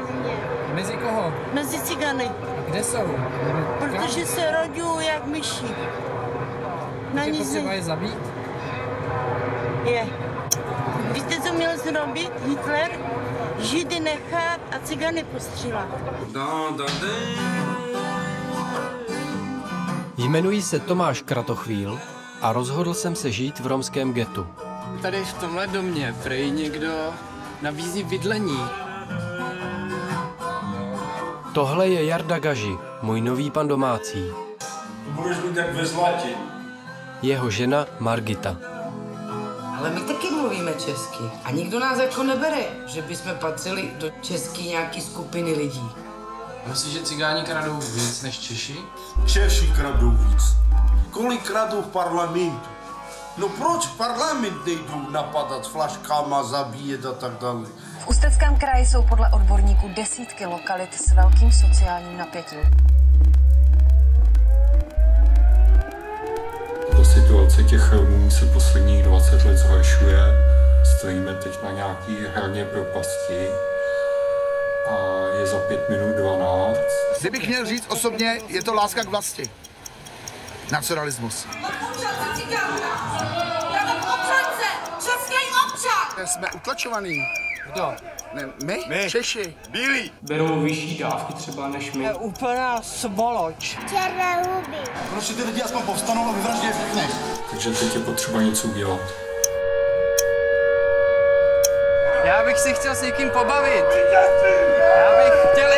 mezi ně. Mezi koho? Mezi cigany. Kde jsou? Protože se rodí jak myši. Na Je nic potřeba ne... je zabít? Je. Víte, co měl zrobit Hitler? Židy nechat a cigany postřílat. Jmenuji se Tomáš Kratochvíl a rozhodl jsem se žít v romském getu. Tady v tomhle domě prej někdo nabízí bydlení. Tohle je Jarda Gaži, můj nový pan domácí. Budeš mít jak ve zlatě. Jeho žena Margita. Ale my taky mluvíme česky a nikdo nás jako nebere, že bychom patřili do české nějaký skupiny lidí. Myslíš, že cigáni kradou víc než Češi? Češi kradou víc. Kolik kradou v parlamentu? No proč parlament nejdou napadat s flaškama, zabíjet a tak dále? V Ústeckém kraji jsou podle odborníků desítky lokalit s velkým sociálním napětím. Ta situace těch Romů se posledních 20 let zhoršuje. Stojíme teď na nějaký hraně propasti a je za pět minut 12. Kdybych měl říct osobně, je to láska k vlasti. Nacionalismus. Jsme utlačovaný. Kdo? Ne, my? my? Češi. Bílí. Berou vyšší dávky třeba než my. Úplná svoloč. Proč ty lidi aspoň povstanou a vyvraždí všechny? Takže teď je potřeba něco udělat. Já bych si chtěl s někým pobavit. Já bych chtěl.